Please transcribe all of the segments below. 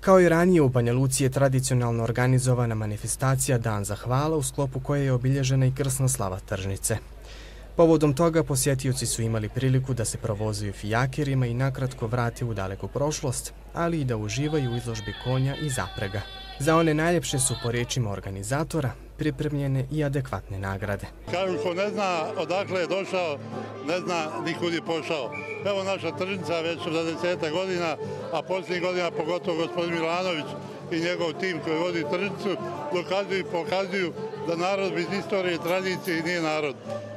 Kao i ranije u Banja Luci je tradicionalno organizovana manifestacija Dan za hvala u sklopu koje je obilježena i krsna slava tržnice. Povodom toga posjetioci su imali priliku da se provozaju fijakerima i nakratko vrate u daleku prošlost, ali i da uživaju u izložbi konja i zaprega. Za one najljepše su po riječima organizatora pripremljene i adekvatne nagrade. Kažu ko ne zna odakle je došao, ne zna nikud je pošao. Evo naša tržnica već za deseta godina, a posljednjih godina pogotovo gospodin Milanović i njegov tim koji vodi tržnicu dokazuju i pokazuju da narod bez istorije i tradicije nije narod.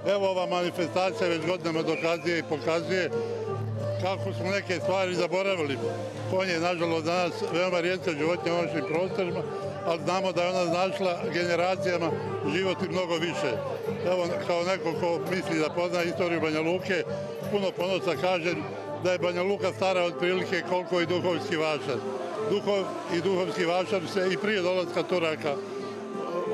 Evo ova manifestacija već godinama dokazuje i pokazuje kako smo neke stvari zaboravili. Konj je, nažalost, danas veoma rijetka životinja u našim prostorima, ali znamo da je ona značila generacijama život i mnogo više. Evo, kao neko ko misli da pozna istoriju Banja Luke, puno ponosa kažem da je Banja Luka stara od prilike koliko i duhovski vašar. Duhov i duhovski vašar se i prije dolazka Turaka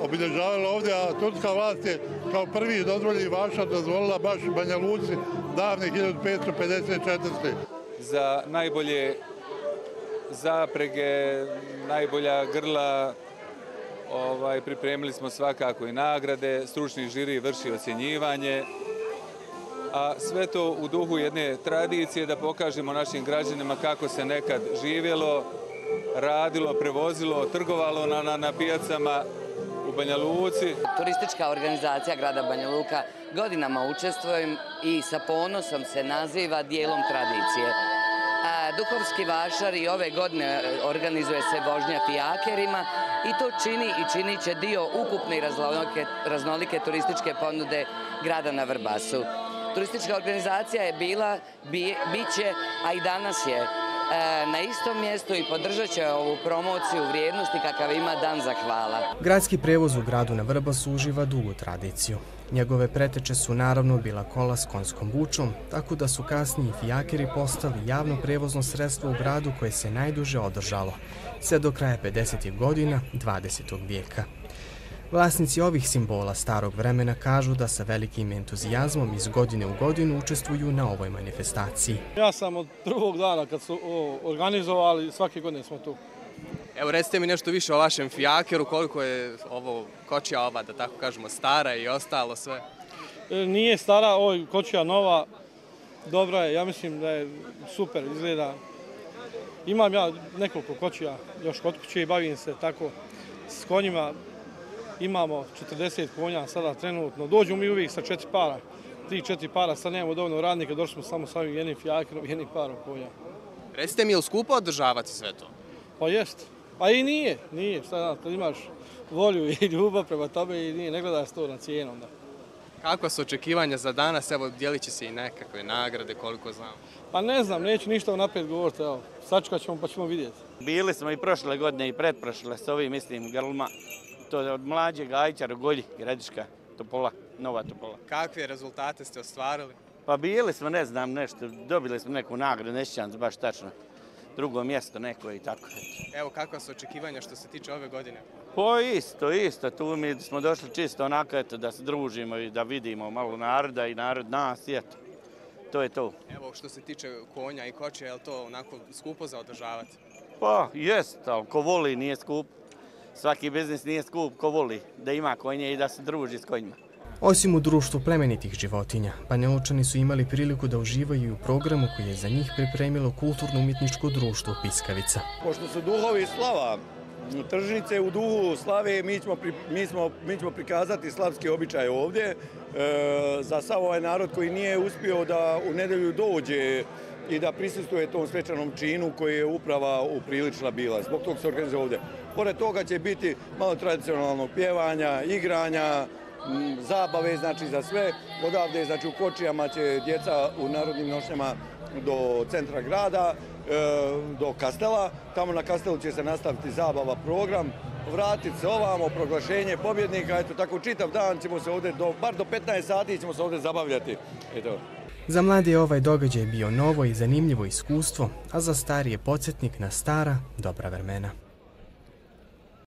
obilježavalo ovdje, a turska vlast je kao prvi dozvoljeni vašar dozvolila baš Banja Luci davne 1554. Za najbolje zaprege, najbolja grla, ovaj, pripremili smo svakako i nagrade, stručni žiri vrši ocjenjivanje, a sve to u duhu jedne tradicije da pokažemo našim građanima kako se nekad živjelo, radilo, prevozilo, trgovalo na, na, na pijacama u Banja Luci. Turistička organizacija grada Banja Luka godinama učestvujem i sa ponosom se naziva dijelom tradicije. Duhovski vašar i ove godine organizuje se vožnja fijakerima i to čini i čini će dio ukupne i raznolike turističke ponude grada na Vrbasu. Turistička organizacija je bila, bit će, a i danas je E, na istom mjestu i podržat će ovu promociju vrijednosti kakav ima Dan za hvala. Gradski prevoz u gradu na Vrbasu uživa dugu tradiciju. Njegove preteče su naravno bila kola s konjskom bučom, tako da su kasniji fijakeri postali javno prevozno sredstvo u gradu koje se najduže održalo, sve do kraja 50. godina 20. vijeka. Vlasnici ovih simbola starog vremena kažu da sa velikim entuzijazmom iz godine u godinu učestvuju na ovoj manifestaciji. Ja sam od prvog dana kad su organizovali, svake godine smo tu. Evo recite mi nešto više o vašem fijakeru, koliko je ovo kočija ova, da tako kažemo, stara i ostalo sve? E, nije stara, ovo je kočija nova, dobra je, ja mislim da je super, izgleda. Imam ja nekoliko kočija još kod kuće i bavim se tako s konjima, imamo 40 konja sada trenutno. Dođu mi uvijek sa četiri para, tri, četiri para, sad nemamo dovoljno radnika, došli smo samo sa ovim jednim fijakirom, jednim parom konja. Recite mi, je li skupo održavati sve to? Pa jest. Pa i nije, nije. Šta kad imaš volju i ljubav prema tome i nije, ne gledaš to na cijenom. Da. Kako su očekivanja za danas? Evo, dijelit će se i nekakve nagrade, koliko znam. Pa ne znam, neću ništa naprijed govoriti, evo. Sačekat ćemo pa ćemo vidjeti. Bili smo i prošle godine i pretprošle s ovim, mislim, grlma to od mlađe gajčara, Golji, Gradiška, Topola, Nova Topola. Kakve rezultate ste ostvarili? Pa bili smo, ne znam, nešto, dobili smo neku nagradu, ne sjećam baš tačno. Drugo mjesto neko i tako. Evo, kakva su očekivanja što se tiče ove godine? Pa isto, isto. Tu mi smo došli čisto onako, eto, da se družimo i da vidimo malo naroda i narod nas, eto. To je to. Evo, što se tiče konja i koče, je li to onako skupo za održavati? Pa, jest, ali ko voli nije skupo svaki biznis nije skup ko voli da ima konje i da se druži s konjima. Osim u društvu plemenitih životinja, Banjalučani su imali priliku da uživaju u programu koji je za njih pripremilo kulturno-umjetničko društvo Piskavica. Pošto su duhovi slava tržnice u duhu slave, mi ćemo, pri, mi smo, mi ćemo prikazati slavski običaj ovdje e, za sav ovaj narod koji nije uspio da u nedelju dođe i da prisustuje tom svečanom činu koji je uprava upriličila bila. Zbog tog se organizuje ovdje. Pored toga će biti malo tradicionalnog pjevanja, igranja, zabave, znači za sve. Odavde, znači u Kočijama će djeca u narodnim nošnjama do centra grada, e, do kastela. Tamo na kastelu će se nastaviti zabava program, vratiti se ovamo, proglašenje pobjednika. Eto, tako čitav dan ćemo se ovdje, do, bar do 15 sati ćemo se ovdje zabavljati. Eto. Za mlade je ovaj događaj bio novo i zanimljivo iskustvo, a za starije podsjetnik na stara, dobra vremena.